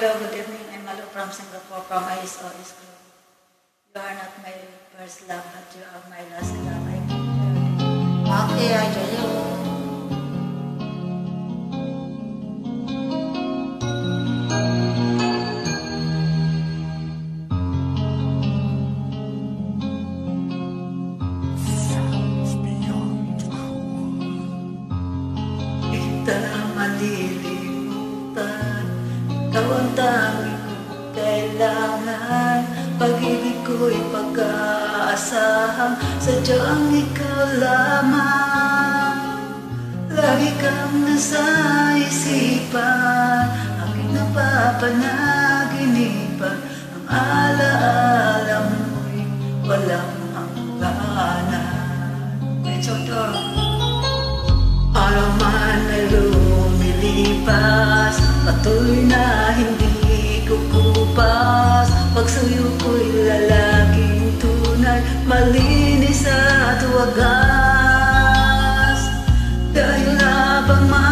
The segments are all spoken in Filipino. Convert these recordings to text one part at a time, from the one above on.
hello, good evening. I'm Malu from Singapore, from ISO School. You are not my first love, but you are my last love. I give you Okay, I tell you. Sounds beyond cool. Kita malilimutan ang tanging kong kailangan Pag-ibig ko'y pag-aasahan Sadyang ikaw lamang. Lagi kang nasa isipan Aking napapanaginipan wagas. Dahil habang mayroon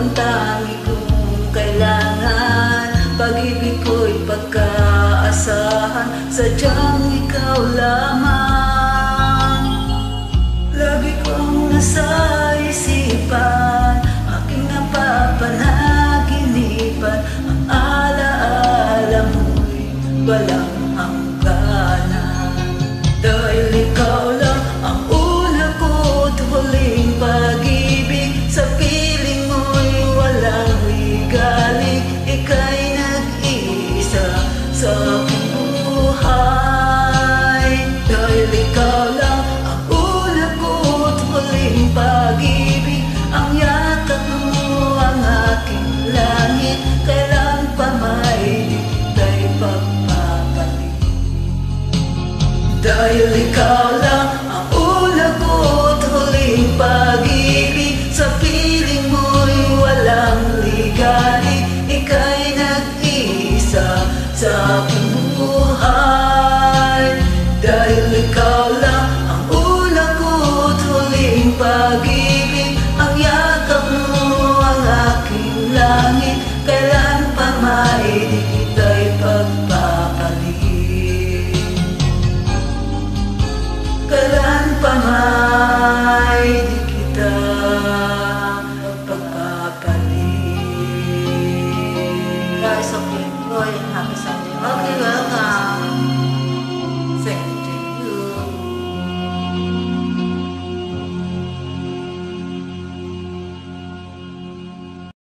ang tangi kong kailangan. Pag-ibig ko'y pagkaasahan. Sadyang ikaw lamang. Lagi kong nasa isipan. Aking napapanaginipan. Ang alaala mo'y walang sa buhay. Dahil ikaw lang ang huling yakap mo ang aking langit. Kailan pa may di kita'y pagpapalit dahil ikaw lang pag-ibig Ang yakap mo ang aking langit. Kailan pa may di kita'y pagpapalit Kailan pa may di kita pagpapalit Guys,